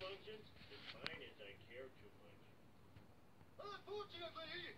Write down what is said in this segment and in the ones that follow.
functions, it's fine as I care too much. Unfortunately,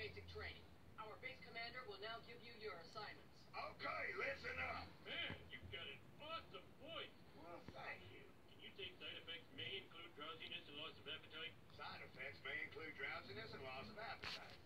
basic training. Our base commander will now give you your assignments. Okay, listen up. Man, you've got an awesome voice. Well, thank you. Can you say side effects may include drowsiness and loss of appetite? Side effects may include drowsiness and loss of appetite.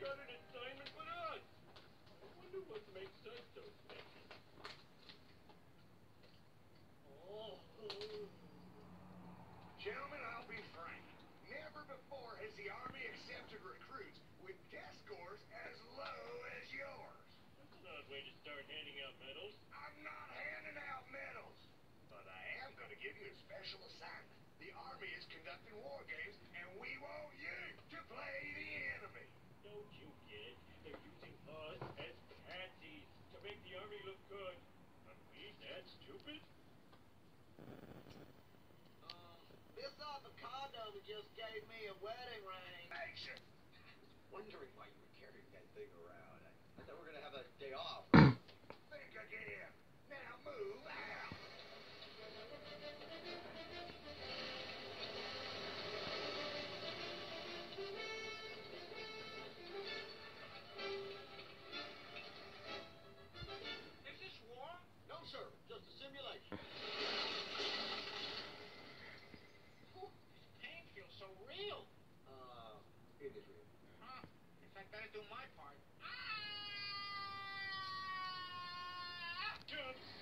Got an assignment but us. I wonder what makes us so special. Oh. Gentlemen, I'll be frank. Never before has the Army accepted recruits with test scores as low as yours. That's an odd way to start handing out medals. I'm not handing out medals, but I am going to give you a special assignment. The Army is conducting war games, and we want you to play the enemy. Don't you get it? They're using us as patsies to make the army look good. Are we that stupid? This avocado just gave me a wedding ring. Wondering why you were carrying that thing around. Better